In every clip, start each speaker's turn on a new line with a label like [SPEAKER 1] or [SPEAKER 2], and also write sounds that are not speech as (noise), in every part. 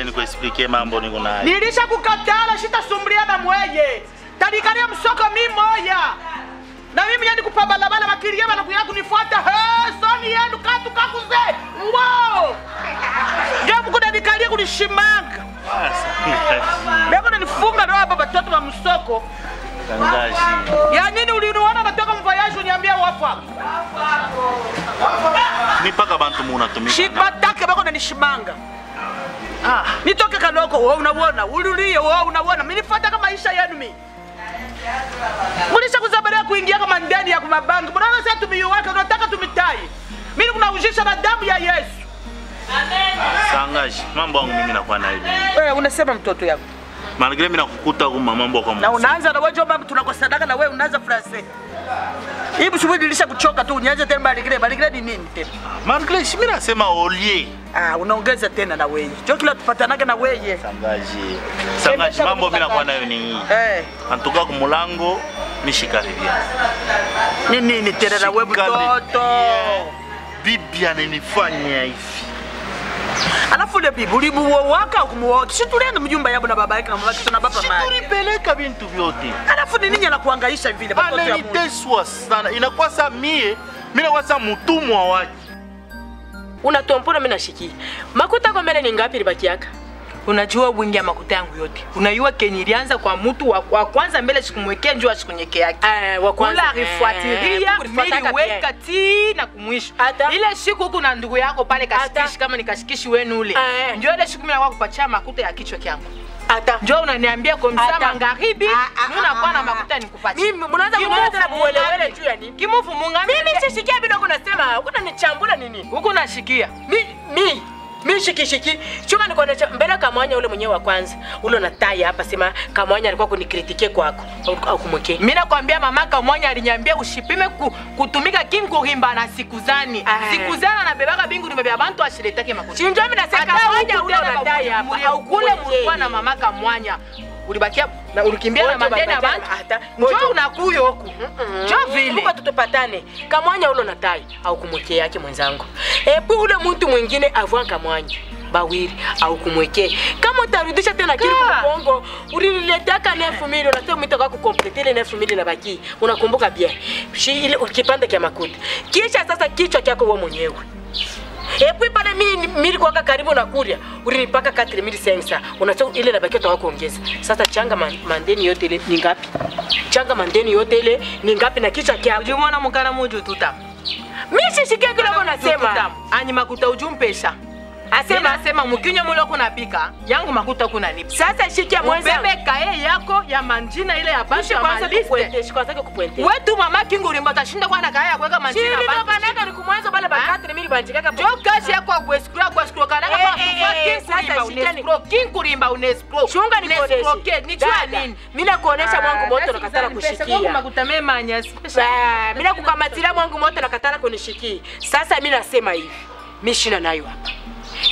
[SPEAKER 1] ile nikuexplikie mambo niko nayo.
[SPEAKER 2] nilisha kukatala shitasumbuliana mweye talikalia msoko mi moya na mimi yani kupabalabala makiria banakuya kunifuata he soni yenu katu kakuze wo mkuda mkunanikalia kunishimanga leko nifunga ndo hapa batoto wa msoko
[SPEAKER 1] Shangazi.
[SPEAKER 2] ya nini uliniona natoka mvoyage uniambia wafa?
[SPEAKER 1] Ni paka bantu munatumika.
[SPEAKER 2] shipatake bako nanishimanga ah, nitoke kaloko wo unauona ululie wo unauona minifuata kama maisha yenu mi mulisha kuzabalia kuingia kama ndani ya kumabangi Mbona sasa tumiyuwaka unataka tumitai mimi kunaujisha na damu ya yesu
[SPEAKER 1] Sangaji, mambo yangu mimi nakuwa nayo.
[SPEAKER 2] wewe unasema mtoto yako.
[SPEAKER 1] Maana mimi nakukuta kuma mambo kwa
[SPEAKER 2] na
[SPEAKER 1] Mungu.
[SPEAKER 2] unaanza na wewe mambo tunakosadaka na wewe unaanza frase. Hebu subiri nilisha kuchoka tu nianze tena baligre baligre ni nini tena
[SPEAKER 1] Malgré si mimi nasema olie.
[SPEAKER 2] Ah unaongeza tena na wewe jo kila tupatanaga na wewe
[SPEAKER 1] Sangaji. Sangaji mambo mimi nakuwa nayo ni hii.
[SPEAKER 2] eh
[SPEAKER 1] Antuka kumulango mishikaribia.
[SPEAKER 2] ni nini tena na wewe mtoto
[SPEAKER 1] Bibi ananifanya hivi.
[SPEAKER 2] alafu ule bibi ulimuowaka ukumuoa si tulienda mjumba yabo na baba yake na mama yake na baba mali
[SPEAKER 1] Tulipeleka vintu vyote.
[SPEAKER 2] alafu ni nini anakuhangaisha vile Mtoto ya Mungu
[SPEAKER 1] Ameniteswa sana. Inakuwa saa mie, mimi nakuwa saa mtumwa wake.
[SPEAKER 3] Unatompona mimi nashikia makuta kwa mbele ni ngapi libakiaka
[SPEAKER 4] unajua wingi ya makuta yangu yote. Unajua kenye ilianza kwa mtu wa, wa kwanza mbele sikumwekea njua sikunyeke yake.
[SPEAKER 3] Eh, wa kwanza.
[SPEAKER 4] kula alifuatilia
[SPEAKER 3] Eh,
[SPEAKER 4] miliweka ti na kumwisho ile siku huku na ndugu yako pale
[SPEAKER 3] Ata.
[SPEAKER 4] kashikishi kama ni kashikishi wenu ule.
[SPEAKER 3] Eh.
[SPEAKER 4] njo ile siku mimi nakuwa kupatia makuta ya kichwa kyangu.
[SPEAKER 3] Hata
[SPEAKER 4] njoo unaniambia kwa msaa
[SPEAKER 3] mangaribi,
[SPEAKER 4] magharibi
[SPEAKER 3] Ah, ah,
[SPEAKER 4] mimi nakuwa
[SPEAKER 3] ah,
[SPEAKER 4] na
[SPEAKER 3] ah.
[SPEAKER 4] makuta nikupatie.
[SPEAKER 3] Mimi mnaanza kuniona tena kuelewele juu ya nini?
[SPEAKER 4] Kimufu munga
[SPEAKER 3] mimi sishikia bila kunasema, kuna nichambula nini?
[SPEAKER 4] Huko nashikia.
[SPEAKER 3] Mi mi mi shikishiki chunga nikuonesha mbele kamwanya ule mwenyewe wa kwanza. Ule unatai hapa sema kamwanya alikuwa kunikritike kwako au,
[SPEAKER 4] mi nakwambia mama kamwanya alinyambia ushipime ku, kutumika kinkurimba na siku zani.
[SPEAKER 3] Ah.
[SPEAKER 4] siku zani anabebaka bingu nimebea bantu ashiretake makuta
[SPEAKER 3] chinjo mimi nasema kamwanya ule unatai hapa. au
[SPEAKER 4] kule mulikuwa na mama mwanya ulibakia na ulikimbia na
[SPEAKER 3] mandeni
[SPEAKER 4] abantu ya
[SPEAKER 3] babaja-
[SPEAKER 4] bantu
[SPEAKER 3] hata-
[SPEAKER 4] njo
[SPEAKER 3] wote-
[SPEAKER 4] unakuyo huku. Njoo vile.
[SPEAKER 3] Kwa tutopatane kamwanya ulo na tai au kumwekea yake mwenzangu. Epu ule mtu mwingine avua kamwanya bawili au kumwekee kama utarudisha tena kile kwa Kongo uliniletaka na mili unasema umetoka kukomplete ile nefu mili na baki. Unakumbuka bien. Shi ile kipande kia makuti. kisha sasa kichwa chako wewe mwenyewe Epui pale mimi karibu na kuria ulinipaka 4500 unasema ile nabaki utawa kuongeza sasa changa man, mandeni yote ile ni ngapi? Changa mandeni yote ile ni ngapi na kichwa kia?
[SPEAKER 4] ujimwona mukana muju tuta
[SPEAKER 3] mimi sishikia kile hapo nasema.
[SPEAKER 4] anyi makuta ujumpesha
[SPEAKER 3] asema
[SPEAKER 4] asema mukinyo mukinywa mule kunapika yangu makuta kunanipa
[SPEAKER 3] sasa shikia mwenza
[SPEAKER 4] ubebe kae yako ya manjina ile ya bantu ya maliste
[SPEAKER 3] kupuente shi kwanza kupuente
[SPEAKER 4] wetu mama kingurimba tashinda kwana kae ya kuweka manjina
[SPEAKER 3] Shiri
[SPEAKER 4] ya
[SPEAKER 3] naka ni kumwanzo bale ni mili banjikaka
[SPEAKER 4] jo kazi yako kwa agweskuro kanaka
[SPEAKER 3] Eh,
[SPEAKER 4] kwa
[SPEAKER 3] kingu limba
[SPEAKER 4] kufa kingu
[SPEAKER 3] limba shikeni.
[SPEAKER 4] shunga
[SPEAKER 3] ni nikuoneshe.
[SPEAKER 4] ni jua nini
[SPEAKER 3] Mimi nakuonesha mwangu moto nakatala kushikia.
[SPEAKER 4] mwangu makuta memanya
[SPEAKER 3] Ba, Mimi kukamatira mwangu moto nakatala kunishikia. Sasa mimi nasema hivi. mishina shina nayo hapa.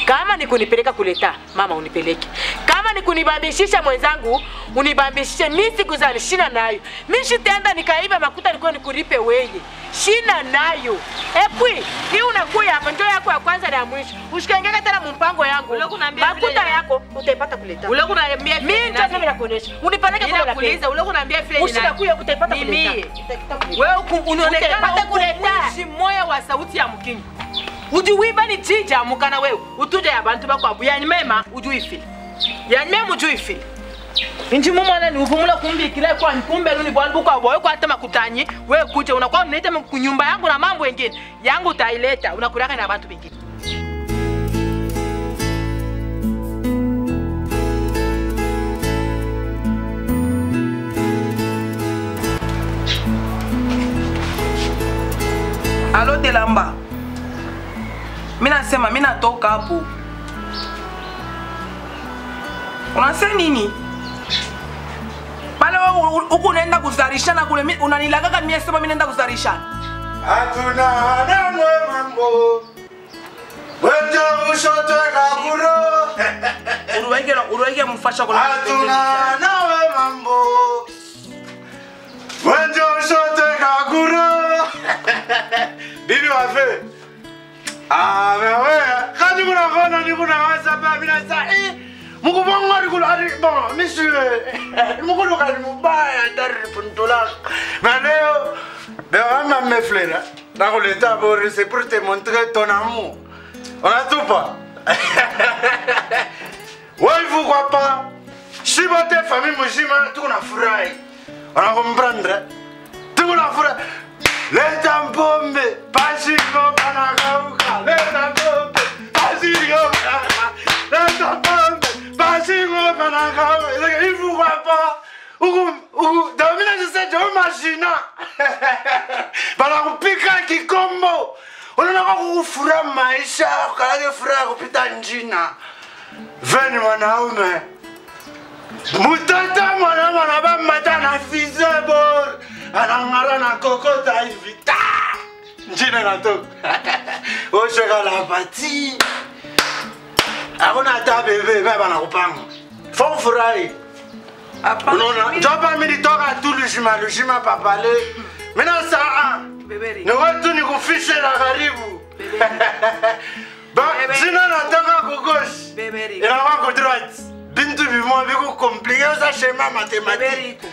[SPEAKER 3] Kama ni kunipeleka kuleta, mama unipeleke. Kama ni kunibambishisha mwenzangu, unibambishishe. Mi siku za shina nayo. mi shitaenda nikaiba makuta nikuwa nikuripe weye, Shina nayo. Epwi, hii unakuya hapa ndio yako ya kwanza na ya mwisho. Ushikengeka tena mumpango yangu. Makuta yako utaipata kuleta.
[SPEAKER 4] ule kunaambia
[SPEAKER 3] Mimi ndio mimi nakuonesha. Unipeleke kwa na
[SPEAKER 4] nakuuliza ule kunaambia vile
[SPEAKER 3] Usitakuya utaipata kuleta.
[SPEAKER 4] Mimi
[SPEAKER 3] Utaipata kuleta.
[SPEAKER 4] wewe uku-
[SPEAKER 3] kuleta.
[SPEAKER 4] moyo wa sauti ya mkingi ujuwiba ni jija mukana wewe. Utuja ya bantu bakwabu yani uju ujuifile yani uju ujuifile inji mumwana ni uvumula kumbikile kwa kumbe luni bwana bukwa boye kwa tema kutanyi wewe kuja unakuwa unaita kunyumba yangu na mambo mengine yangu utaileta unakulaka na bantu wengine
[SPEAKER 2] alo telamba mi nasema mi natoka hapo. Unasema nini? Pale huku unaenda kuzalishana kule unanilagaga mie sema mi naenda kuzalishana
[SPEAKER 5] hatuna namwe mambo. Wenjo ushoto kaburo (laughs)
[SPEAKER 2] uruwaike uruwaike mfasha kula
[SPEAKER 5] hatuna nawe mambo. Wenjo ushoto kaburo (laughs) bibi wafe Ah, mais ouais. Hein. Quand tu connais, tu connais, ça va, bien ça. Mungu bangu ari kula ari bon monsieur mungu lo kali mubaya dari puntola mais leo leo ama meflera na kuleta bore c'est pour te montrer ton amour. On a tout pas. (laughs) Ouais vous crois pas. Si votre famille tu na furahi on a tu na Letan pombe, pasiko para gauka. Letan pombe, pasiko para gauka. Letan pombe, pasiko para gauka. Like, if you want uku uku Davina jiseja umashina bana kupika kikombo unaonaka kukufura maisha kukalake furaha kupita njina veni mwanaume mutata mwana mwana bamata na fizebor anang'ara na kokota hivi ta njina natoka (laughs) osheka la pati. Akuna hata bebe be banakupanga fo kufurahi unaona njoba militoka tu lushima lushima papale. Mina saa niwetu nikufishe na karibu. Jina natoka kugoshi inakuwa kudroit bintu bimwa bikukomplike uza shema matematiki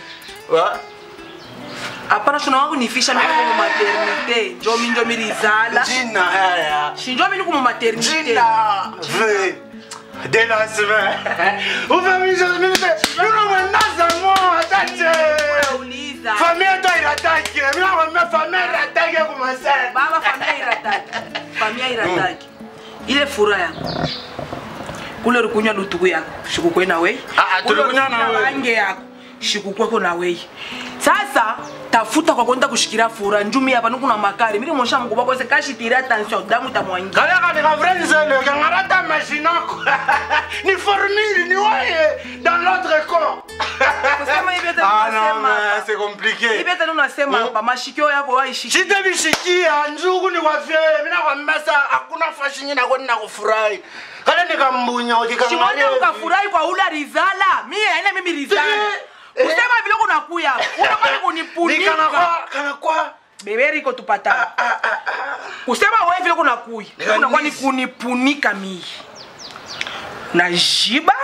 [SPEAKER 2] Tunawaka kunifisha mimi kwa maternité. Njo rizala njo milizala.
[SPEAKER 5] jina haya
[SPEAKER 2] Si njo mimi kwa maternité.
[SPEAKER 5] jina ve de la semaine (laughs) uvamisha milite yuno mwenaza mo atache
[SPEAKER 2] Uliza.
[SPEAKER 5] to iratake mina kwambia famille iratake kumasana
[SPEAKER 2] Baba familia irataki. Familia irataki. Ile furaha yangu. Kule ulikunywa lutuku yako. Shikukwe na wewe.
[SPEAKER 5] Ah, ah, tulikunywa na.
[SPEAKER 2] Wange yako. Shikukweko na wewe. Sasa tafuta kwa kwenda kushikira fura Njumi hapa nuko na makari. Mimi mkubwa kwa kashi tira tension damu tamwangi.
[SPEAKER 5] kale kati ka vrenzele kangarata mashinako (laughs) ni formule ni waye dans l'autre corps
[SPEAKER 2] Kusema hivi tena
[SPEAKER 5] Ah non, mais c'est compliqué.
[SPEAKER 2] Hivi tena tunasema
[SPEAKER 5] Mm.
[SPEAKER 2] hapa mashikio yako waishiki.
[SPEAKER 5] Chite bishikia njugu ni wafye mina kwa mbasa hakuna fashion nina kufurahi. Kale nikambunya ukikangalia.
[SPEAKER 2] ukafurahi kwa ula rizala. Mimi aina mimi rizala. Usema vile kuna kuya. Unataka (laughs) kunipunika.
[SPEAKER 5] Nikana kwa kana kwa
[SPEAKER 2] Beberi iko tupata. Usema wewe vile kuna kuya. Unakuwa ni kunipunika mimi. Na jiba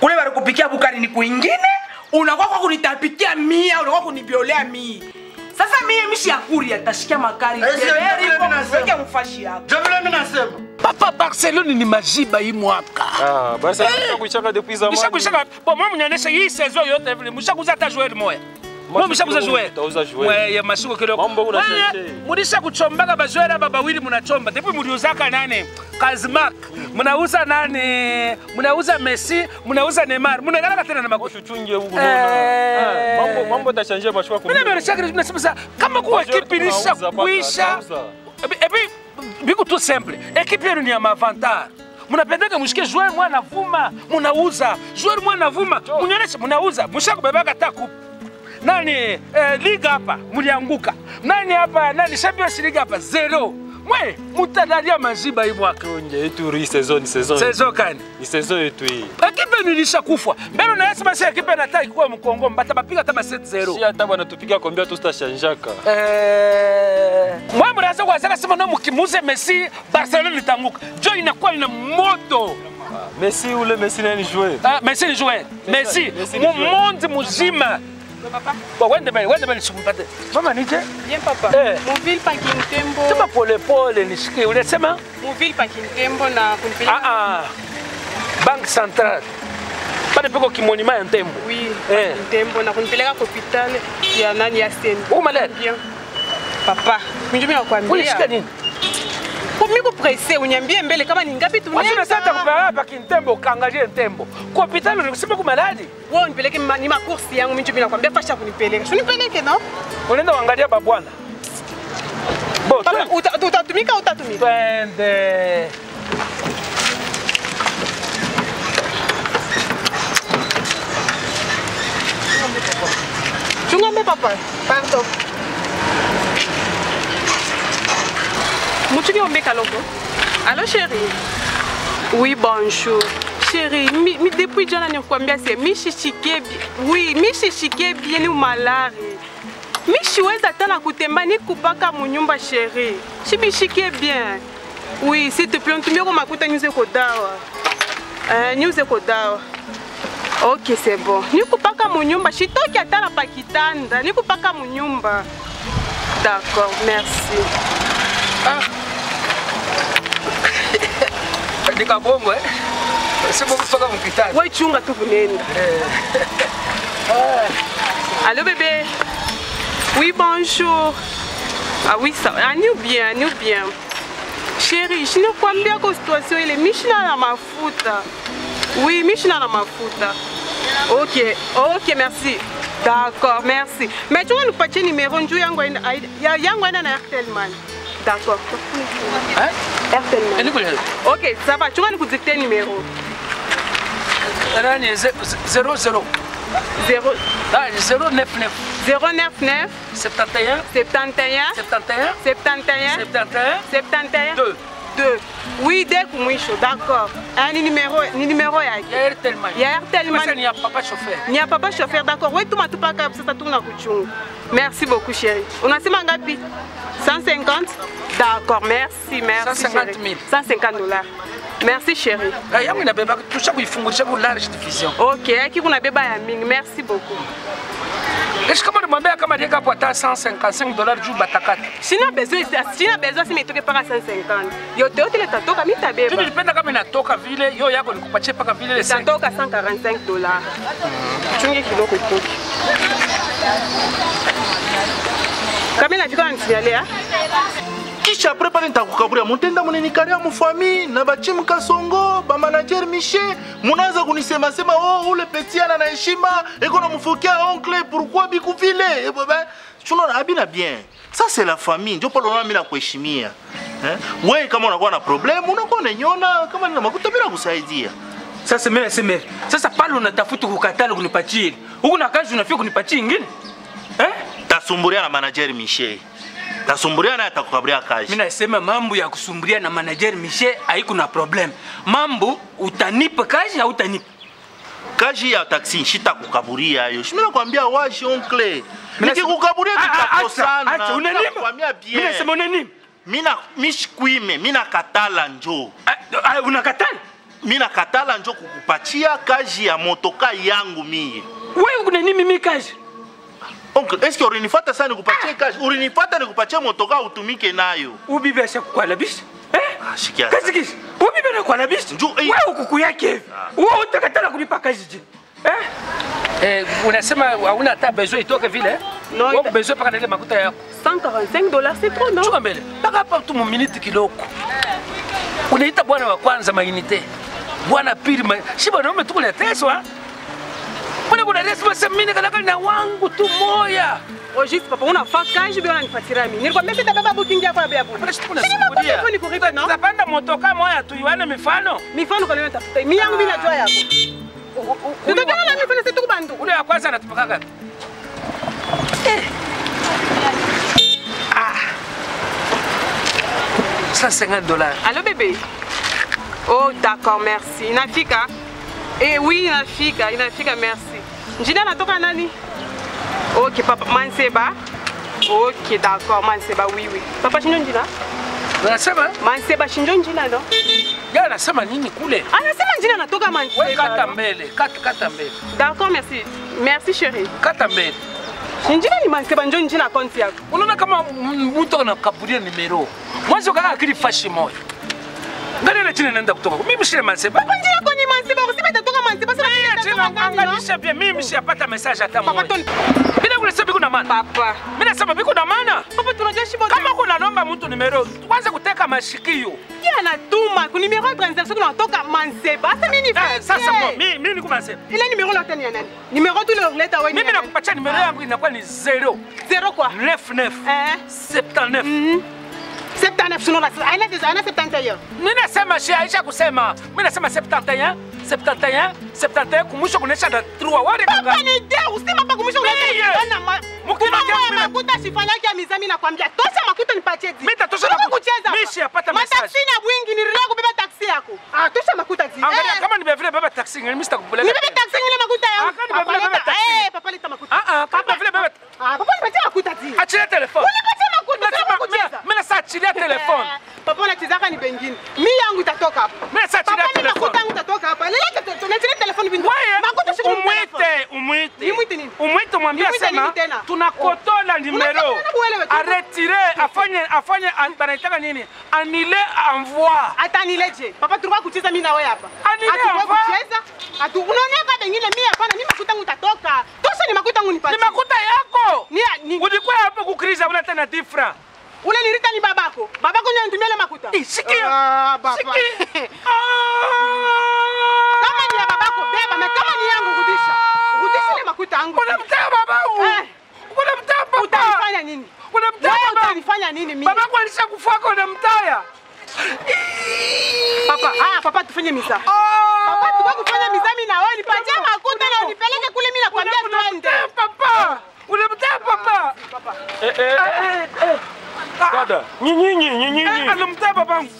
[SPEAKER 2] kule bari kupikia bukari ni kwingine, unakuwa kwa kunitapikia mia, unakuwa kunibiolea mia. Sasa mimi mishi ya kuria tashikia makari.
[SPEAKER 5] Eh, sio
[SPEAKER 2] Beberi
[SPEAKER 5] vile
[SPEAKER 2] iko
[SPEAKER 5] vinasema.
[SPEAKER 2] weke mfashi yako.
[SPEAKER 5] Mimi
[SPEAKER 6] papa barcelone ni majiba hii mwaka
[SPEAKER 7] Ah, basi hey. kuichaka depuis zamani.
[SPEAKER 6] mishakuishaka Bon, mwa mnionyesha hii saison yote vile mshakuza hata joueur moya mwa mshakuza joueur
[SPEAKER 7] utauza joueur.
[SPEAKER 6] weye mashiko kidogo
[SPEAKER 7] Mambo una
[SPEAKER 6] Weye,
[SPEAKER 7] change.
[SPEAKER 6] mulisha kuchombaga bajoueur aba bawili munachomba depuis mliuzaka nani Kazmak Mnauza nani Mnauza Messi mnauza Neymar munagalaka tena na makofi
[SPEAKER 7] Uchuchunge huko.
[SPEAKER 6] Eh.
[SPEAKER 7] Ah, Mambo mambo itachangia mashua kwa.
[SPEAKER 6] Mimi nimeshakiri nasema sasa kama kuwa
[SPEAKER 7] kipinisha
[SPEAKER 6] kuisha
[SPEAKER 7] tunauza.
[SPEAKER 6] Biku tout simple. Ekipe yenu ni ya mavantar. Munapendaka mushike joueur mwana vuma munauza. Joueur mwana vuma munyonyeshe munauza. Mushakubebaka ta coupe nani eh, liga hapa mulianguka. Nani hapa nani champions league hapa zero mwe mutadalia maziba
[SPEAKER 7] Tunje yetu hii saison ni saison.
[SPEAKER 6] saison kani
[SPEAKER 7] Ni saison yetu hii.
[SPEAKER 6] ekipe yenu ilishakufa mbele unayasema si ekipe nataki kuwa mkongo mbata bapiga hata ma 7-0
[SPEAKER 7] Si hata bwana tupiga kombia tu tutashanjaka.
[SPEAKER 6] Eh, mwe mnaanza kuwazaka sema no mkimuze Messi Barcelona litanguka. Jo inakuwa ina moto.
[SPEAKER 7] Messi ule Messi nani jouer?
[SPEAKER 6] Ah, Messi ni joueur. Messi mu
[SPEAKER 7] joueur.
[SPEAKER 6] monde muzima. Kwa wende bali, wende bali sikupate. Mama nije?
[SPEAKER 8] Bien papa.
[SPEAKER 6] Eh.
[SPEAKER 8] Muvile pa Kintembo.
[SPEAKER 6] Sema pole pole nisikie. Unasema?
[SPEAKER 8] Muvile pa Kintembo na kunipeleka.
[SPEAKER 6] Ah ah. Bank Central. Pale peko kimonima ya Ntembo.
[SPEAKER 8] Oui,
[SPEAKER 6] Eh.
[SPEAKER 8] Ntembo na kunipeleka hospitali ya nani ya Sen. Bien. Papa, mimi ndio nakwambia.
[SPEAKER 6] Ulisikia nini?
[SPEAKER 8] Mimi presse uniambie mbele kama ni ngapi
[SPEAKER 6] hapa Kintembo kaangalie Ntembo. Kwa hospitali nikusema kwa maladi.
[SPEAKER 8] Wewe unipeleke ni makursi yangu mimi nakwambia fasha kunipeleka. No?
[SPEAKER 6] Unaenda uangalia babwana. Bo,
[SPEAKER 8] utatumika utatumika?
[SPEAKER 6] twende.
[SPEAKER 8] chungambe papa. Pardon. muthuki ombeka loko? Allo chéri oui bonjour. Chéri mi, mi depuis jana nikuambia se mishishike oui mishishike bieni umalari mishiweza hata na kutembea nikupaka munyumba chéri shibishike bien? Oui s'il te plaît ntumie ko makuta niuze kodawa uh, eh, niuze kodawa ok c'est bon. Nikupaka munyumba shitoki hata na pakitanda nikupaka munyumba d'accord merci.
[SPEAKER 6] Ah. Eh. Siko kutoka mkitani.
[SPEAKER 8] Ouais, chunga tu kunenda. Allô bébé Oui, bonjour. Ah oui, ça ah, ni bien, ni bien. Chérie, je nakwambia kwa situation ile mishina na mafuta. Oui, mishina na mafuta. Ok, ok, merci. D'accord, merci. Mais tu vas nous passer numéro njoo yangu aina- ai- ya- yangu aina na Airtel man. D'accord. Ok, ça va. Tu vas nous dicter numéro.
[SPEAKER 6] Nani 00
[SPEAKER 8] 0
[SPEAKER 6] Ah 099
[SPEAKER 8] 099
[SPEAKER 6] 71
[SPEAKER 8] 71
[SPEAKER 6] 71
[SPEAKER 8] 71
[SPEAKER 6] 71
[SPEAKER 8] 71
[SPEAKER 6] 2
[SPEAKER 8] 2 oui de kumwisho d'accord. Ah, ni numero ni numero yake
[SPEAKER 6] ya Airtel Money.
[SPEAKER 8] ya Airtel
[SPEAKER 6] Sasa
[SPEAKER 8] Money.
[SPEAKER 6] ni ya papa chauffeur.
[SPEAKER 8] ni ya papa chauffeur d'accord. Wewe tuma tu paka sasa tuna kuchunga merci beaucoup chérie. Unasema ngapi 150 d'accord merci merci
[SPEAKER 6] 150
[SPEAKER 8] chérie.
[SPEAKER 6] 000.
[SPEAKER 8] 150 dollars. Merci chérie.
[SPEAKER 6] Ah, yangu inabeba tusha kuifungulisha ku large diffusion.
[SPEAKER 8] ok aki kuna beba ya mingi merci beaucoup
[SPEAKER 6] eske mwana mabe akamadi eka po ata 155 dollar ju batakata
[SPEAKER 8] sina bezwa si mitoke mpaka 150 yo te oteleta
[SPEAKER 6] toka
[SPEAKER 8] mitabeba
[SPEAKER 6] lipendaka me na toka vile yo yako likupatie mpaka vile letatoka 145
[SPEAKER 8] dollar hmm. tungi kiloko etoki kamela viko na nsinyale
[SPEAKER 1] a apres pale nitakukaburia mutenda munenikaria mufami na bachimu kasongo bamanager mishe munaanza kunisemasema oh, ule petiana na heshima eko na mufukia oncle pourquoi biku vile Eh, tunaona abina bien ça c'est la famille ndio pale unaona mimi nakuheshimia eh? wewe kama unakuwa na problem unakuwa unaniona kama nina makuta mimi nakusaidia
[SPEAKER 2] Sasa mimi nasema. Sasa pale unatafuta kukatana kunipatia. Huku na kazi unafika kunipatia ingine. Eh?
[SPEAKER 1] tasumburia na manager mishe tasumburia naye atakukaburia kazi
[SPEAKER 2] Mimi nasema mambo ya kusumbulia na manager Michel haiko na problem. Mambo utanipa kazi au utanipa?
[SPEAKER 1] kazi ya taksi shitakukaburia yo Mimi nakwambia washi onkle. nikikukaburia tutakosana
[SPEAKER 2] acha, unanima? Mimi nasema unanima?
[SPEAKER 1] mina mishkwime mina katala njo
[SPEAKER 2] Unakatala?
[SPEAKER 1] mina katala njo kukupatia kazi ya motoka yangu mie
[SPEAKER 2] Wewe unanimi mimi kazi?
[SPEAKER 1] Oncle eske ulinifata sana nikupatie kazi ulinifata nikupatie motoka utumike nayo
[SPEAKER 2] Ubibi kukwala kukwalabisha? Eh?
[SPEAKER 1] Ah, shikia
[SPEAKER 2] Kazi kishi. Ubibi anakualabisha?
[SPEAKER 1] Njoo, eh.
[SPEAKER 2] Wewe ukuku yake hivi. Wewe utakatala kunipa kazi je? Eh? Eh, unasema hauna hata besoin itoke vile? eh?
[SPEAKER 8] No,
[SPEAKER 2] Wewe besoin paka ile makuta yako.
[SPEAKER 8] 145 dollars c'est trop non
[SPEAKER 2] Chunga mbele. Paka hapa tu mu minute kidogo. Unaita bwana wa kwanza mainite. Bwana pili ma... Si bwanaume tu kuleteswa. mbona kuna Yesu basi mimi nikadanganya na wangu tu moya.
[SPEAKER 8] Ojifu papa una fast kai jibi ona nifatira mimi. Nilikwambia sitabeba booking yako ya
[SPEAKER 2] bebu.
[SPEAKER 8] Sina kwa kuriba no.
[SPEAKER 2] Tapanda motoka moya tu iwane mifano.
[SPEAKER 8] Mifano kwa nini tafuta? Mimi yangu bila jua yako. Tutakana na mifano sisi tukubandu.
[SPEAKER 2] Ule wa kwanza anatupaka Ah. 150 dollars.
[SPEAKER 8] Allô bébé. Oh d'accord, merci. Nafika. Eh oui, Nafika, Nafika, merci. Njina natoka nani? Ok papa Manseba Ok d'accord Manseba oui oui. Papa shinjo njina
[SPEAKER 2] Unasema?
[SPEAKER 8] Manseba shinjo njina no
[SPEAKER 2] Yeye anasema nini kule?
[SPEAKER 8] Anasema njina natoka
[SPEAKER 2] Wewe kata
[SPEAKER 8] Manseba
[SPEAKER 2] mbele, kata kata mbele.
[SPEAKER 8] D'accord merci. Merci chérie.
[SPEAKER 2] Kata mbele.
[SPEAKER 8] Njina ni Manseba njo njina konti yako
[SPEAKER 2] unaona kama mtu anakapuria nimero mwanzo kaka akili fashi moyo. Ngani ile chini naenda kutoka? Mimi mshile maseba
[SPEAKER 8] Papa
[SPEAKER 2] chini angalisha pia mimi mshapata message hata
[SPEAKER 8] Papa
[SPEAKER 2] moja
[SPEAKER 8] ton
[SPEAKER 2] bila kulesa biku na maana
[SPEAKER 8] Papa.
[SPEAKER 2] Mimi nasema biku na maana
[SPEAKER 8] Papa tunajua shibo
[SPEAKER 2] kama kuna nomba mtu nimero kwanza kuteka mashikio
[SPEAKER 8] Yeye anatuma ku numero ya transaction kunatoka Manseba sasa mimi ni
[SPEAKER 2] Eh, sasa mimi mimi niko maseba
[SPEAKER 8] Ile numero lote ni ya nani? Numero tu leta wewe.
[SPEAKER 2] mimi nakupatia nimero yangu inakuwa ni 0
[SPEAKER 8] zero quoi?
[SPEAKER 2] 99
[SPEAKER 8] Eh.
[SPEAKER 2] 79
[SPEAKER 8] Mhm. 79 sinon la aina aina 71.
[SPEAKER 2] mimi nasema shi aisha kusema mimi nasema 71 71 septate kumusho kuneshanda
[SPEAKER 8] truwa warekakani deu sema pa kumusho kuneshana
[SPEAKER 2] mukuna kwa
[SPEAKER 8] makuta sifanyaki ya mizami na kwambia. Tosha makuta nipatie
[SPEAKER 2] di mita
[SPEAKER 8] tosha
[SPEAKER 2] makuta.
[SPEAKER 8] kucheza
[SPEAKER 2] mishi yapata message
[SPEAKER 8] mataksi na bwingi nirila kubeba taksi yako. Ah tosha makuta di
[SPEAKER 2] angalia
[SPEAKER 8] eh.
[SPEAKER 2] kama nimebeba beba taksi ngani mista kubulela
[SPEAKER 8] nibeba taksi ngine makuta
[SPEAKER 2] yao aka
[SPEAKER 8] ah,
[SPEAKER 2] nibeba
[SPEAKER 8] beba
[SPEAKER 2] taksi.
[SPEAKER 8] Eh papa leta makuta.
[SPEAKER 2] Ah ah papa vile beba
[SPEAKER 8] ah papa nipatie makuta di
[SPEAKER 2] achilia telefone.
[SPEAKER 8] Unipatie makuta sema kucheza.
[SPEAKER 2] mimi na saa achilia
[SPEAKER 8] eh, telefone. papa unachezaka ni bengine mimi yangu itatoka hapo
[SPEAKER 2] mimi saa achilia telefone
[SPEAKER 8] papa ni makuta yangu itatoka hapa. Leleke tunachezeka telefoni bindu.
[SPEAKER 6] Wewe
[SPEAKER 8] Makuta shika
[SPEAKER 6] umwite, umwite.
[SPEAKER 8] Nimwite nini?
[SPEAKER 6] Umwite mwambie sema tunakotola numero. Aretire afanye afanye anataka nini? Anile envoi.
[SPEAKER 8] Hata nileje. Papa tulikuwa kucheza mimi na wewe hapa.
[SPEAKER 6] Anile hapa?
[SPEAKER 8] kucheza. Hatu unaoneka bengine mimi hapana mimi makuta yangu tatoka. Tosha ni makuta yangu nipatie.
[SPEAKER 6] Ni makuta yako.
[SPEAKER 8] Ni
[SPEAKER 6] Ulikuwa hapo kukriza una tena difra.
[SPEAKER 8] ule nilita ni babako. Babako ndiye anitumia ile makuta.
[SPEAKER 6] Sikia.
[SPEAKER 8] Ah, baba.
[SPEAKER 6] Sikia.
[SPEAKER 8] Kama na kama ni yangu rudisha. Rudisha ile makuta yangu.
[SPEAKER 6] Unamtaka babangu.
[SPEAKER 8] Eh.
[SPEAKER 6] Unamtaka papa.
[SPEAKER 8] Utanifanya nini?
[SPEAKER 6] Unamtaka
[SPEAKER 8] Wewe
[SPEAKER 6] baba.
[SPEAKER 8] utanifanya nini mimi?
[SPEAKER 6] Babangu alishakufa kwa unamtaya.
[SPEAKER 8] Papa, ah papa tufanye misa. Oh. Papa tulikuwa kufanya misa mimi na wewe nipatie makuta na unipeleke kule mimi nakwambia twende.
[SPEAKER 6] Papa. Unamtaka papa.
[SPEAKER 7] Eh, eh, eh, eh. Dada, nyinyi nyinyi
[SPEAKER 6] Eh,
[SPEAKER 7] nyinyi.
[SPEAKER 6] Anamtaa babangu.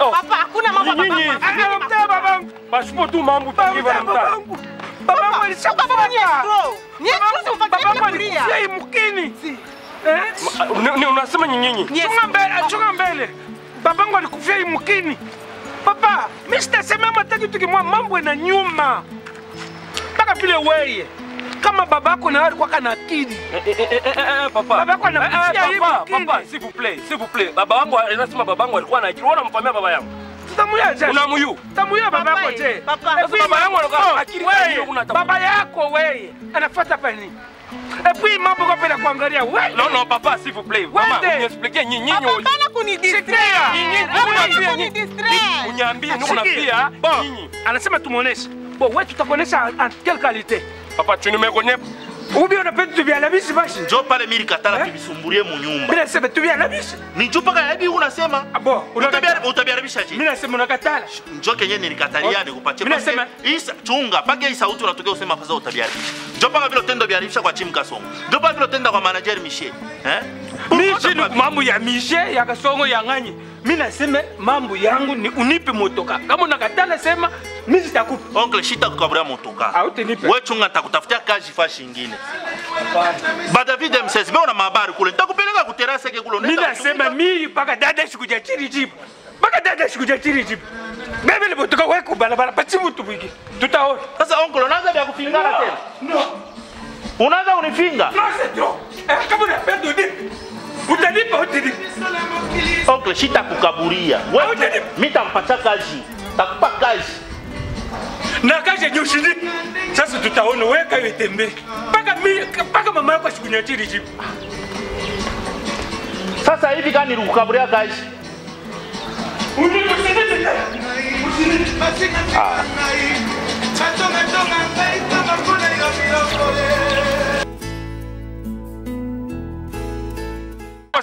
[SPEAKER 7] Oh,
[SPEAKER 8] Papa hakuna
[SPEAKER 7] Nyinyi.
[SPEAKER 8] papa.
[SPEAKER 6] Eh, Anamtaa babangu.
[SPEAKER 7] pasipo tu mambo
[SPEAKER 6] Anamtaa
[SPEAKER 7] na mtaa.
[SPEAKER 6] babangu. Babangu
[SPEAKER 8] Baba ni
[SPEAKER 6] alishakufuaka.
[SPEAKER 8] escrow. Ni escrow
[SPEAKER 6] Babangu alikufia imkini. Eh?
[SPEAKER 7] Ni- ni Unasema nyinyi.
[SPEAKER 6] Chunga mbele, chunga mbele. Babangu alikufia imkini. Papa, mimi sitasema hata kitu kimwa mambo na nyuma. Mpaka vile weye. Kama babako na wewe alikuwa kana akili.
[SPEAKER 7] Eh, eh, eh, eh, eh, papa.
[SPEAKER 6] Baba yako anakufia
[SPEAKER 7] Eh, eh,
[SPEAKER 6] hivi
[SPEAKER 7] papa, s'il vous plaît, s'il vous plaît. Baba wangu anasema babangu alikuwa na akili. Wewe unamfamia baba yangu.
[SPEAKER 6] Tutamuya je?
[SPEAKER 7] Unamuyu.
[SPEAKER 6] Tutamuya baba yako je?
[SPEAKER 8] papa.
[SPEAKER 7] Sasa baba yangu anakuwa
[SPEAKER 6] oh,
[SPEAKER 7] akili
[SPEAKER 6] wewe,
[SPEAKER 7] hiyo kuna tabu?
[SPEAKER 6] Baba yako wewe anafuata pa nini? Et puis mambo kwa pela kuangalia wewe.
[SPEAKER 7] Non, non, papa, s'il vous plaît. Mama,
[SPEAKER 6] Wende.
[SPEAKER 7] nyinyi nyinyi
[SPEAKER 8] Papa bana kunidistraire.
[SPEAKER 7] Nyinyi,
[SPEAKER 8] kunidistraire.
[SPEAKER 7] Unyambie niko na pia.
[SPEAKER 6] Bon,
[SPEAKER 7] Nyinyi.
[SPEAKER 6] anasema tumuoneshe. Bon, wewe tutakuonesha en quelle qualité?
[SPEAKER 7] Papa, tu nimekonye.
[SPEAKER 6] Ubi unapenda tuvialabisi basi.
[SPEAKER 1] njo pale mimi nikatala
[SPEAKER 6] Eh?
[SPEAKER 1] tubisumbulie munyumba
[SPEAKER 6] Mimi nasema tuvialabisi.
[SPEAKER 1] ni njo mpaka yabi unasema
[SPEAKER 6] Ah, bon, unakatala.
[SPEAKER 1] Utabia- utabiaribisha je
[SPEAKER 6] Mimi nasema unakatala.
[SPEAKER 1] njo kenye nilikatalia nikupatie
[SPEAKER 6] Mimi nasema-
[SPEAKER 1] hii sa- chunga pake hii sauti unatokea usema faza utabiaribisha njo paka vile utenda biaribisha kwa Chim Kasongo njo paka vile utenda kwa manager Michel eh
[SPEAKER 6] si mambo ya mishe ya kasongo ya ng'anyi. Mimi naseme mambo yangu ni unipe motoka. Kama unakatala sema mi sitakupa.
[SPEAKER 1] oncle shita kukaburia motoka
[SPEAKER 6] autenipe
[SPEAKER 1] wewe chunga nitakutafutia kazi fashi ingine ba David M16 mimi una mahabari kule nitakupeleka ku terrasse yake kule mi
[SPEAKER 6] nasema
[SPEAKER 1] kutumika.
[SPEAKER 6] mpaka dada sikuja chini jibu. Mpaka dada sikuja chini jibu. Bebe ile motoka wewe kubalabala pati mtu mwingi. Tutaona.
[SPEAKER 1] sasa oncle unaanza vya kupingana tena
[SPEAKER 6] No.
[SPEAKER 1] unaanza unifinga
[SPEAKER 6] no c'est trop. Eh, kama unapenda unipe. Utanipa utanipa.
[SPEAKER 1] oncle shita kukaburia wewe mimi kazi takupa kazi
[SPEAKER 6] Na kazi yenye ushindi Sasa tutaona wewe kawe tembe. Mpaka mpaka mama yako sikunya chini jibu.
[SPEAKER 1] sasa hivi kani nilikukaburia kazi
[SPEAKER 6] Unipe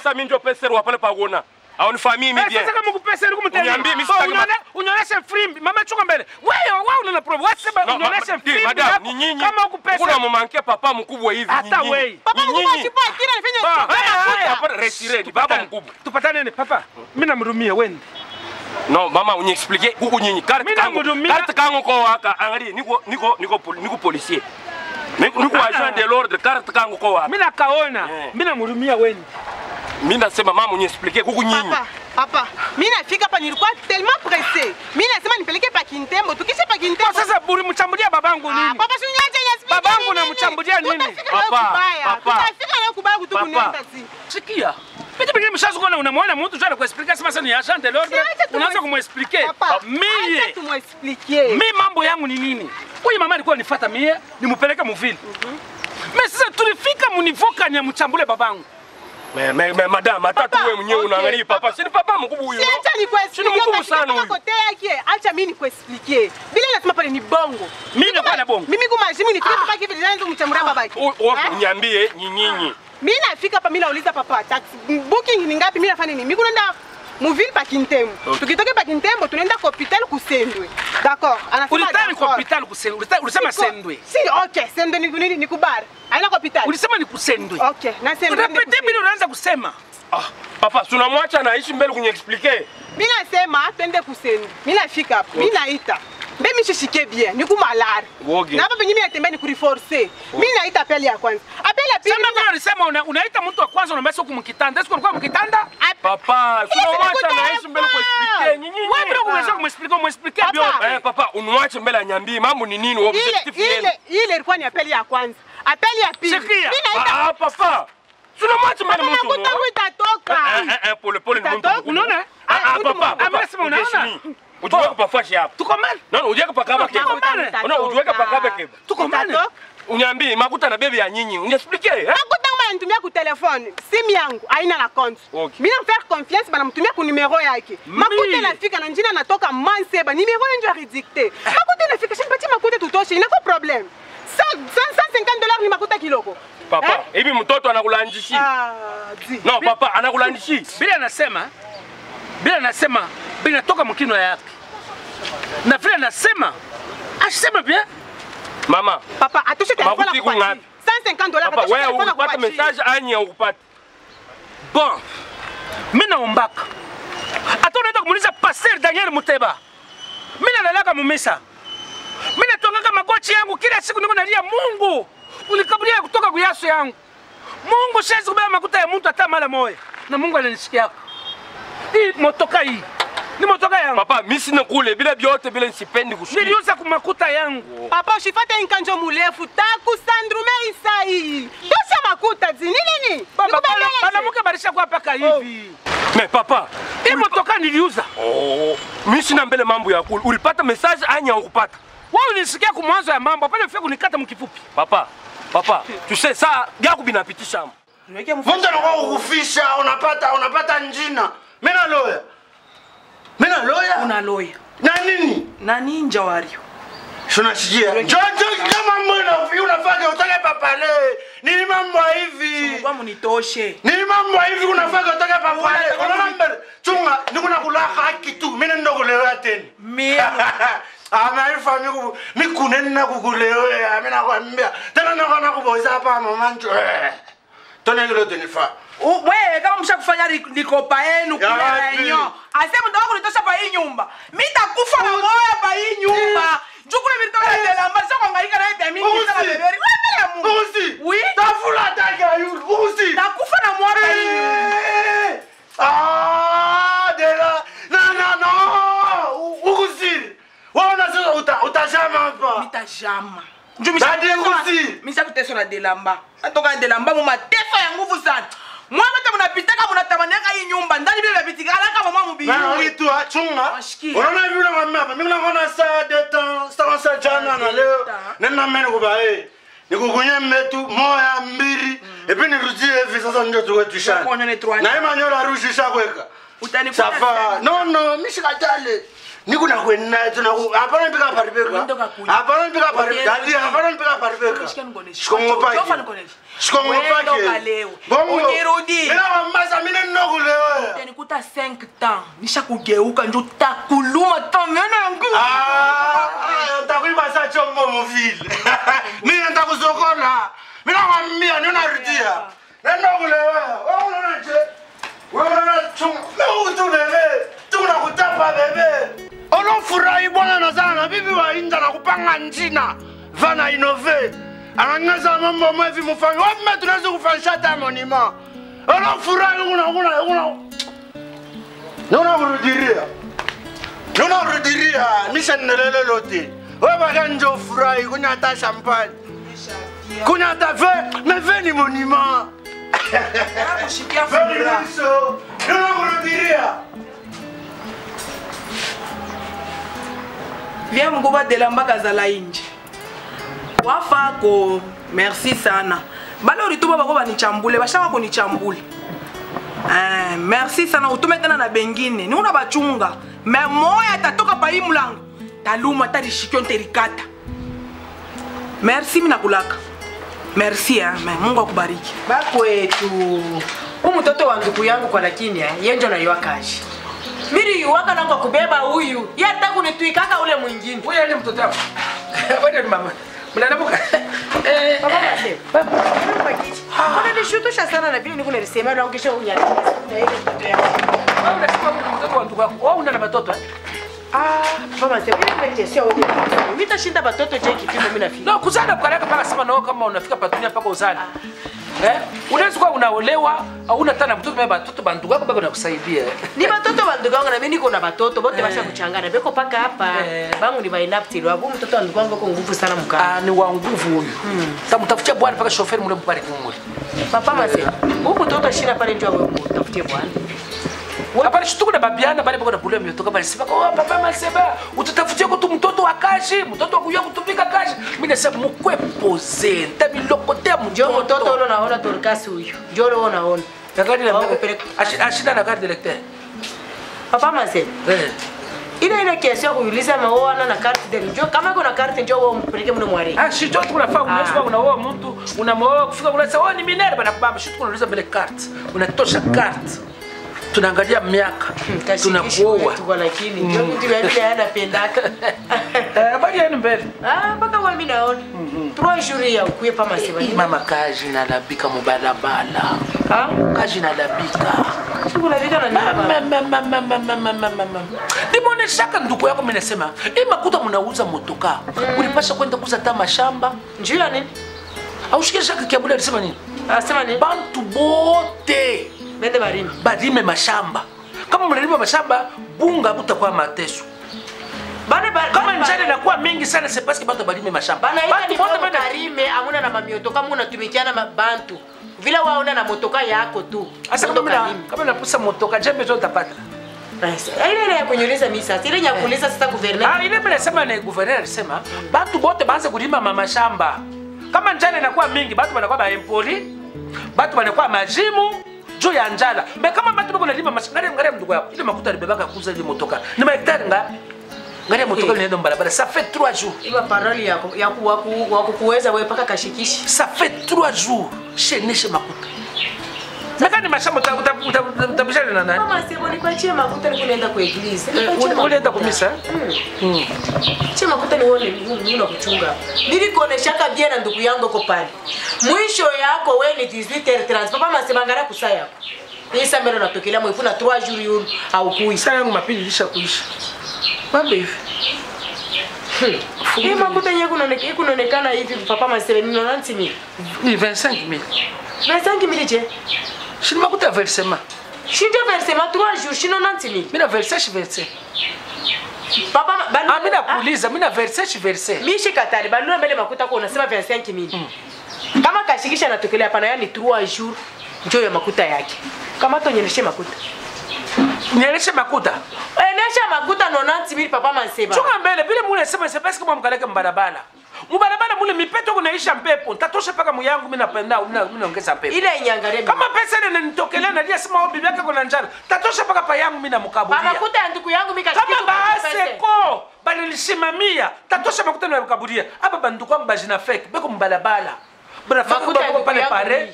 [SPEAKER 7] Sasa mimi ndio pesa wa pale pagona. Haunifahamii mimi
[SPEAKER 6] je?
[SPEAKER 7] bien.
[SPEAKER 6] Sasa kama kupesa ni kumtendea.
[SPEAKER 7] Uniambie, mimi
[SPEAKER 6] Oh,
[SPEAKER 7] sitaki
[SPEAKER 6] Unaonesha frimbi. Mama chuka mbele. Wewe wewe una problem. Wewe sema unaonesha frimbi.
[SPEAKER 7] madam, ni nyinyi.
[SPEAKER 6] Kama ukupesa.
[SPEAKER 7] Kuna mumanke papa mkubwa hivi. nyinyi.
[SPEAKER 6] Hata wewe.
[SPEAKER 8] Papa mkubwa
[SPEAKER 7] nyinyi.
[SPEAKER 8] kile nifanye
[SPEAKER 7] hapa retire, ni baba mkubwa.
[SPEAKER 6] Tupatane ni papa. Mimi namrumia wende.
[SPEAKER 7] No, mama uniexplique huku nyinyi. Carte kangu. Carte kangu kwa waka. Angalia, niko niko niko niko policier. Niko
[SPEAKER 6] Ah,
[SPEAKER 7] agent
[SPEAKER 6] ah.
[SPEAKER 7] de l'ordre, carte kangu kwa waka.
[SPEAKER 6] Mimi nakaona.
[SPEAKER 7] Eh.
[SPEAKER 6] Mimi namrumia wende.
[SPEAKER 7] Mimi nasema mama uniexplique huku nyinyi.
[SPEAKER 8] Papa, papa, mimi nafika hapa nilikuwa tellement pressé. Mimi nasema nipeleke pa Kintembo. Tukisha pa Kintembo.
[SPEAKER 6] Sasa buri mchambulia babangu nini?
[SPEAKER 8] Ah, papa si unyaje nyasi.
[SPEAKER 6] Babangu namchambulia nini?
[SPEAKER 7] Papa, papa.
[SPEAKER 8] Tutafika leo kubaya kutuku
[SPEAKER 7] Papa.
[SPEAKER 8] nenda si.
[SPEAKER 6] Sikia. Vitu vingine mshazo kuona unamwona mtu tu anakuexplica sema sasa ni agent de l'ordre. Unaanza
[SPEAKER 8] mwe- Mimi.
[SPEAKER 6] Mimi mambo yangu ni nini huyu mama alikuwa nifuata mie nimupeleke Mm Mimi sasa tulifika munivokanya mchambule babangu
[SPEAKER 7] Me, me, me, madam, hata tu
[SPEAKER 8] Papa,
[SPEAKER 7] wewe mwenyewe unaangalia papa. Si ni papa mkubwa huyu.
[SPEAKER 8] Acha
[SPEAKER 7] no? Si ni mkubwa sana huyu.
[SPEAKER 8] Acha mimi nikuexplique. Bila nasema pale ni bongo.
[SPEAKER 6] Mimi nakuwa na bongo.
[SPEAKER 8] Mimi kumajimu nifike mpaka hivi ndio mchambulia babake.
[SPEAKER 7] O- o-
[SPEAKER 8] Eh?
[SPEAKER 7] Niambie nyinyi.
[SPEAKER 8] Mimi nafika hapa, mimi nauliza papa, taxi booking ni ngapi? Mimi nafanya nini? Mimi kunaenda muvile pa Kintembo.
[SPEAKER 7] Okay.
[SPEAKER 8] Tukitoka pa Kintembo tunaenda kwa hospitali kusendwe. D'accord. Anasema
[SPEAKER 6] ulitaka kwa hospitali kusendwe Ulitaka- ulisema sendwe
[SPEAKER 8] Si, okay, sendwe ni nini? Aina kwa hospitali.
[SPEAKER 6] ulisema ni kusendwe
[SPEAKER 8] Okay, na sendwe.
[SPEAKER 6] unapete unaanza kusema
[SPEAKER 7] Ah, papa, tunamwacha unamwacha anaishi mbele kwenye.
[SPEAKER 8] Mimi nasema twende kusendwe. Mimi nafika hapa. Mimi naita. Mbe mishishike bien niku malari na hapa penye mimi natembea ni kuriforce mimi naita apeli ya kwanza apeli ya pili
[SPEAKER 6] Sema ulisema una- unaita mtu wa kwanza unamesa sio kumkitanda Sio kulikuwa mkitanda?
[SPEAKER 7] Papa,
[SPEAKER 8] Ile
[SPEAKER 7] tunamwacha
[SPEAKER 8] siku
[SPEAKER 7] na Yesu mbele kuexplique nyinyi.
[SPEAKER 6] Wewe bila kumweza kumexplique
[SPEAKER 8] umexplique
[SPEAKER 6] bio.
[SPEAKER 7] Eh, papa, unimwache mbele anyambie. Mambo ni nini?
[SPEAKER 8] ile
[SPEAKER 7] Objectif yenu.
[SPEAKER 8] ile ile ilikuwa ni apeli ya kwanza apeli ya pili mimi naita
[SPEAKER 7] Ah, papa. Tunamwacha mbele mtu.
[SPEAKER 8] unakuta itatoka
[SPEAKER 7] Eh, eh, eh, pole pole ni mtu.
[SPEAKER 6] Unaona?
[SPEAKER 7] Ah, ah, papa.
[SPEAKER 6] Amesema unaona?
[SPEAKER 7] Ujiweke pafashi hapo.
[SPEAKER 6] Tuko mbele.
[SPEAKER 7] Nani ujiweke pakaba keba.
[SPEAKER 6] Tuko mbele.
[SPEAKER 7] Ona ujiweke pakaba keba.
[SPEAKER 6] Tuko mbele.
[SPEAKER 8] Itatoka.
[SPEAKER 7] Makuta na bebi ya nyinyi. Uniexplique eh?
[SPEAKER 8] makuta kama anatumia ku telefone simu yangu haina na account.
[SPEAKER 7] Okay.
[SPEAKER 8] mimi na faire confiance banamtumia ku numero yake makuta nafika na njina natoka manseba numero yenjo ya ridicte makuta inafika shinipatie makuta tutoshe inako problem 150 dollars ni makuta kiloko
[SPEAKER 7] Papa,
[SPEAKER 8] Eh?
[SPEAKER 7] mtoto anakulandishi.
[SPEAKER 8] Ah, zi.
[SPEAKER 7] No, papa anakulandishi.
[SPEAKER 6] Bila anasema bila anasema bila natoka mkino yake. Na vile anasema asema bien.
[SPEAKER 7] Mama,
[SPEAKER 8] papa atoshe telefone
[SPEAKER 7] Makuta iko
[SPEAKER 8] 150 dollars
[SPEAKER 7] papa
[SPEAKER 8] atoshe
[SPEAKER 7] wewe ukupata message anyi ukupata.
[SPEAKER 6] Bon. Mimi naombaka. Hata unaenda kumuuliza pasteur Daniel Muteba. Mimi nalalaka mumisa. Mimi natongaka magochi yangu kila siku niko nalia Mungu. ulikabulia kutoka kuyaso yangu. Mungu siwezi kubeba makuta ya mtu hata mara moja. Na Mungu ananisikia. Hii motoka hii. Ni motoka yangu.
[SPEAKER 7] Papa, mimi sina kule bila biote bila nisipendi kushika.
[SPEAKER 6] Niliuza kumakuta yangu.
[SPEAKER 8] papa ushifate inkanjo murefu takusandrume isai tosha makuta zi ni nini
[SPEAKER 6] Baba banamuke barisha kwa paka hivi.
[SPEAKER 7] Me papa,
[SPEAKER 6] Hii motoka niliuza.
[SPEAKER 7] oh, mimi sina mbele mambo ya kule. Ulipata message anya ukupata.
[SPEAKER 6] Wewe unisikia kumwanzo ya mambo, pale fika kunikata mkifupi.
[SPEAKER 7] Papa, papa, tu sais ça, yako binapitisha hapo.
[SPEAKER 5] Vunja na kwa kukufisha, unapata unapata njina. Mimi na loya. Mimi Una loya. Na nini?
[SPEAKER 2] na ninja wario
[SPEAKER 5] shijia. Jojo kama mbona unafanya utake papale. Nini mambo hivi.
[SPEAKER 2] kwa munitoshe
[SPEAKER 5] Nini mambo hivi unafanya utake papale. Unaona mbele. Chunga, niko nakula haki tu. Mimi ndo kulewa tena.
[SPEAKER 2] Ama (laughs)
[SPEAKER 5] amaifa miku mikunenna kukulewa. mina kwambia tena nakona kuboisa hapa Tone (laughs) tonekilo tenifa
[SPEAKER 2] wewe kama msha kufanya ri- likopa yenu
[SPEAKER 5] Ya
[SPEAKER 2] kule
[SPEAKER 5] wapi?
[SPEAKER 2] yenyo ase mtaka kunitosha pa hii nyumba. Mitakufa na moya pa hii nyumba. Jukule vilitoka ndelamba sio kuhangaika na hivi mingi sana beberi. Wewe Mungu.
[SPEAKER 5] Usi
[SPEAKER 2] oui.
[SPEAKER 5] Tafula taka yulu usi
[SPEAKER 2] takufa na moya pa hii nyumba.
[SPEAKER 5] Ah, dela. Na na no ukusiri waona sasa uta utashama hapa.
[SPEAKER 2] Mitajama
[SPEAKER 5] Dadi kusi.
[SPEAKER 2] misa kuteswa na delamba. Atoka na delamba mu mateso ya nguvu sana mwabete munapitaka munatamaniaka hii nyumba. Ndani vile vyapitika alaka ah,
[SPEAKER 5] ah,
[SPEAKER 2] mama
[SPEAKER 5] mubiitua chunga? Unaona vile wamama mimi naona saa deta sawa saa jana na leo. nenda mene kubae eh? nikukunye mbetu moya mbiri mm. epi nirudie hivi sasa ndio tuwe
[SPEAKER 2] tushane.
[SPEAKER 5] Na imanyola rushisha kweka
[SPEAKER 2] utanifuata
[SPEAKER 5] safa. no no mishikatale nikuna kuenatinaapana mpika
[SPEAKER 2] pari
[SPEAKER 5] pekaapana mpika pariapana mpika
[SPEAKER 2] pari
[SPEAKER 5] peka
[SPEAKER 2] xikon'we
[SPEAKER 5] pake
[SPEAKER 2] xikon'we
[SPEAKER 5] pakeelawamasa
[SPEAKER 2] mina
[SPEAKER 5] nnokuleweni
[SPEAKER 2] ku
[SPEAKER 5] ta 5 temps ni
[SPEAKER 2] xa ku gewuka ndzo ta kuluma tamenangu ta
[SPEAKER 5] ku yivasa combo muvile mina ni ta ku sokola mina wa miya ni na ritiya na nnokulewe wa unona nje olofurahi bwana nazana na bibi wainda na kupanga njina vana inove anang'eza mambo mwevi mufami wame tunawezi kufanisha ta monima olofurahi una una una nionakurudiria nionakurudiria mishanelele lote webaka njo furahi kunyata champagne kunyata ve me ve ni monima
[SPEAKER 2] kushikia furaha vya mungu badelamba kazala inje wafako merci sana. Bale orituba bako banichambule bashaka kunichambule Eh, merci sana. Utume tena na bengine. Niuna bachunga me moya tatoka pa hii mulango taluma talishikio nterikata merci minakulaka merci me mungu akubariki
[SPEAKER 3] bakwetu Huyu mtoto wa ndugu yangu kwa lakini eh, ye njo naiwakaji miri yuwaka kubeba huyu ye hata kunitwikaka ule mwingine
[SPEAKER 6] Wewe ni mtoto wako. (laughs) Wewe ni mama. Mnanabuka. (laughs) Eh,
[SPEAKER 3] Baba Mzee, baba, baba kichi. Unanishutusha sana na vile niko nilisema na ukisha unyanyasa na ile mtoto yangu.
[SPEAKER 6] wewe unasema mtoto wa ndugu yako. Wewe una na watoto eh?
[SPEAKER 3] Ah, ile question wewe. Mimi batoto je kipimo mimi nafika.
[SPEAKER 6] No, kuzala kukaleka mpaka sema nao kama unafika patunia mpaka uzali. Eh? Unaweza kuwa unaolewa au una tana mtoto mbaya watoto bandugu wako bado nakusaidia.
[SPEAKER 3] Ni batoto wa wangu na mimi niko na batoto bote basha kuchangana. Beko paka hapa.
[SPEAKER 6] Eh.
[SPEAKER 3] Bangu ni by bainapti. Wabu mtoto wangu wangu kwa nguvu sana mkana.
[SPEAKER 6] Ah, ni wa nguvu huyu. Tamtafutia bwana paka shoferi mule mpare kumule.
[SPEAKER 3] Papa mase. Huko mtoto shina pale ndio wewe mtafutie bwana.
[SPEAKER 6] apana chitukuna babiana bale bakona bulu ya miotoka balisivaka oh, papa maseba ututafutia kutu mtoto wa kashi mtoto wakuya kutumika kashi minase mukwe poze nta miloko
[SPEAKER 3] te
[SPEAKER 6] mjo
[SPEAKER 3] mtoto ulo naona
[SPEAKER 6] torikasi uyu njo
[SPEAKER 3] ulo naona
[SPEAKER 6] ashida na kari directeur
[SPEAKER 3] papa maseba ile ile kiasi ya kuuliza maoana na karte de njoo kama kuna karte njoo wewe umpeleke mne mwari
[SPEAKER 6] ah. si joto kuna faa kuna kuna wewe mtu unamoa kufika unasema wewe ni minere bana kubamba shit kuna uliza mbele karte unatosha karte tunaangalia miaka. Tunakuoa.
[SPEAKER 3] tunakuoa anapendaka. (laughs)
[SPEAKER 6] eh
[SPEAKER 3] Ah, pa Maseba.
[SPEAKER 6] Hii mama kaji nalabika mubalabala. Kaji nalabika nimoneshaka ndugu yako minasema i makuta munauza motoka. Ulipasha kwenda kuza ta mashamba?
[SPEAKER 3] Njuu ya nini?
[SPEAKER 6] aushikishaka kiabuli alisema nini? bantu bote
[SPEAKER 3] Bende barime
[SPEAKER 6] barime mashamba kama mnalima mashamba bunga butakuwa mateso
[SPEAKER 3] Bane ba
[SPEAKER 6] kama njala inakuwa mingi sana c'est parce que bato balime mashamba
[SPEAKER 3] bana ita ni
[SPEAKER 6] bote bende
[SPEAKER 3] barime amuna na mamioto kama unatumikiana bantu. Vile waona na motoka yako tu.
[SPEAKER 6] asa kama na kama napusa motoka jembe zo utapata
[SPEAKER 3] Ile ile ya kunyuliza mimi sasa. Ile ya kuuliza sasa gouverneur.
[SPEAKER 6] Ah, ile mimi nasema ni gouverneur alisema batu bote baanze kulima mama shamba. Kama njale inakuwa mingi, batu banakuwa baempoli, batu banakuwa majimu juu ya njala. mbe kama batu bako nalima mashi ngari ngari mdugu yako, ile makuta alibebaka kuza ile motoka. Ni mahektari ngapi? Ngare motoka
[SPEAKER 3] Eh.
[SPEAKER 6] inaenda mbarabara, ça fait 3 jours.
[SPEAKER 3] iwa paroli yako ya ku- wa ku- wa wewe paka kashikishi.
[SPEAKER 6] Ça fait 3 jours. Sheneshe makuta. Meka ni mashamba uta- uta- uta- utabishana na nani?
[SPEAKER 3] Mama sebo nikuachie makuta ni kunaenda kwa
[SPEAKER 6] iglisi. ulienda kumisa? Mm.
[SPEAKER 3] Chema makuta ni wewe ni una kuchunga. Nilikuoneshaka bien na ndugu yangu uko pale. Mwisho yako wewe ni 18h30. Papa masemangara ngara kusaya. Hii saa mbele unatokelea mwefu na 3 jours yulu au kui.
[SPEAKER 6] Saa yangu mapili ilisha kuisha. Mambo hivi.
[SPEAKER 3] Hii makuta yenyewe kunaonekana hivi papa 90 mili.
[SPEAKER 6] Ni 25000.
[SPEAKER 3] 25 mili je?
[SPEAKER 6] Shini makuta ya versement.
[SPEAKER 3] Shinjo versement 3 jours shino 90 mili.
[SPEAKER 6] Mina verse shi verse.
[SPEAKER 3] Papa banu-
[SPEAKER 6] Ah, mina kuuliza, mina verse shi verse.
[SPEAKER 3] mishi katari balula mbele makuta kwa unasema 25 mili kama kashikisha natokelea hapana yani 3 jours njo ya makuta yake kama tonyeleshe makuta
[SPEAKER 6] Nieleshe makuta.
[SPEAKER 3] enesha makuta 90 mili papa manseba
[SPEAKER 6] Chunga mbele vile mule sema c'est parce que mwa mkaleke mbarabara. mubarabara mule mipeto kunaisha mpepo. Ntatosha paka muyangu mimi napenda minaongeza pepo
[SPEAKER 3] ile inyangale
[SPEAKER 6] kama pesa ile nanitokelea nalia sema bibi yake kuna njana tatosha paka pa yangu mimi
[SPEAKER 3] namkaburia anakuta ndugu yangu mimi
[SPEAKER 6] kama baaseko balilisimamia tatosha makuta na mkaburia hapa banduku wangu bajina fake beko mbalabala bana
[SPEAKER 3] fako
[SPEAKER 6] pale
[SPEAKER 3] pale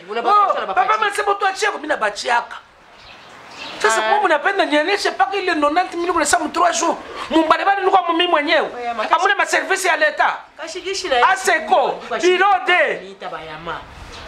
[SPEAKER 6] papa msebo tu achiako mimi na bachiaka Sasa
[SPEAKER 3] Ah.
[SPEAKER 6] mimi napenda nionyeshe paka ile 90 milioni kuna samu 3 jours. Mumbalabala niko mimi mwenyewe.
[SPEAKER 3] Makashi-
[SPEAKER 6] Amuna ma service ya leta.
[SPEAKER 3] kashikishi na
[SPEAKER 6] Aseko, Birode.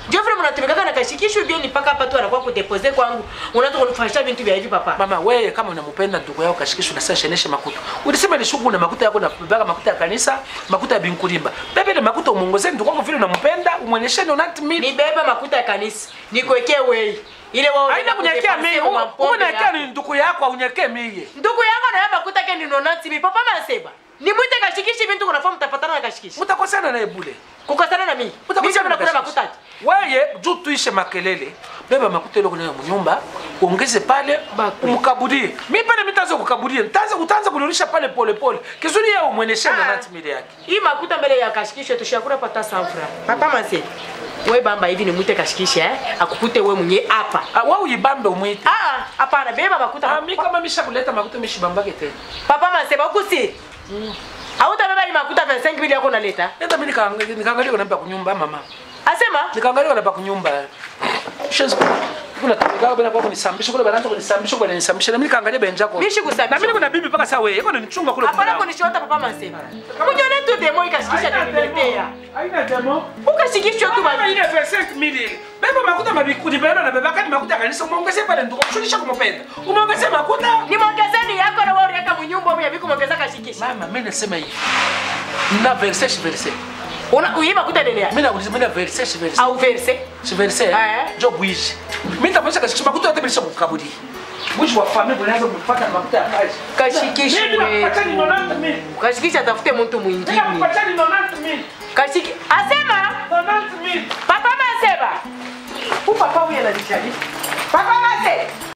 [SPEAKER 3] ndio vile mnatumikaka na kashikishi bien ni paka hapa tu anakuwa kudepose kwangu unataka kunifanyisha vitu vya hivi papa
[SPEAKER 6] Mama wewe kama unampenda ndugu yako kashikisho na sasa sheneshe makuta. Ulisema ni shughuli na makuta yako na baba makuta ya kanisa, makuta ya binkulimba. Bebe ile makuta umuongezee ndugu yako vile unampenda, umuonyeshe 90 milioni.
[SPEAKER 3] nibeba makuta ya kanisa nikuwekee wei ile wao
[SPEAKER 6] Haina kunyekea mimi. Unaekea ni ndugu yako unyekee mimi.
[SPEAKER 3] ndugu yangu na yaba kutake ke ni nonati mimi papa maseba ni mwite kashikishi bintu kuna fomu tapatana na kashikishi
[SPEAKER 6] Mtakosana naye bule
[SPEAKER 3] kukosana na mimi
[SPEAKER 6] Mtakosana
[SPEAKER 3] sasa nakula
[SPEAKER 6] kashikishi. Wewe juu tuishe makelele. Beba makuta ile kuna mnyumba, ongeze pale, umkaburie. Mimi pale mitaanza kukaburia. Nitaanza utaanza kunirudisha pale pole pole. Kizuri yeye umuoneshe
[SPEAKER 3] na
[SPEAKER 6] 90 milioni yake.
[SPEAKER 3] hii makuta mbele ya kashikishi tushakura pata safra. papa maseba we bamba hivi ni mwite kashikisha eh akukute we mwenye hapa
[SPEAKER 6] Ah, wewe uyibambe umwite.
[SPEAKER 3] ah hapana beba makuta
[SPEAKER 6] Ah, mimi kama mishakuleta makuta mishibambake tena.
[SPEAKER 3] papa maseba ukusi hautabeba ni makuta 25 mili yako unaleta
[SPEAKER 6] Nenda mimi nikaangalia nikaangalia kuna kunyumba mama.
[SPEAKER 3] asema
[SPEAKER 6] Nikaangalia kuna kunyumba. Shes kuna tumika bana kwa kunisambisha kule banaanza kunisambisha kule nisambisha na mimi kaangalia benja kwa.
[SPEAKER 3] Mishi kusambisha.
[SPEAKER 6] Na mimi kuna bibi mpaka sawa wewe. Iko kule.
[SPEAKER 3] hapana kunishota papa masema kuja na tu demo ikashikisha
[SPEAKER 6] demo. Haina demo.
[SPEAKER 3] ukashikishwa tu
[SPEAKER 6] bali
[SPEAKER 3] ba
[SPEAKER 6] ile 25 mili. Beba makuta mabikudi beba na beba kani makuta kanisa umuongezee pale ndugu. Mshulisha kumupenda. umeongezea makuta.
[SPEAKER 3] ni mwongezeni yako na wao yaka mnyumba mimi biku mwongeza kashikisha.
[SPEAKER 6] Mama, mimi nasema hivi. na verse verse. uyiva kuteleleya mina mina verse xiverse
[SPEAKER 3] awu verse?
[SPEAKER 6] Xiverse byo
[SPEAKER 3] bwixi
[SPEAKER 6] mi ta vonisa kaxi makutu ya timbili xa kukabuli bwixi wa fami vulenza mufata makutu ya kaxi
[SPEAKER 3] kaxikixi
[SPEAKER 6] kaxikixi atafute muntu mwingini
[SPEAKER 3] kaxiki asema. papa maseba. Upapa uyela dijali papa maseba.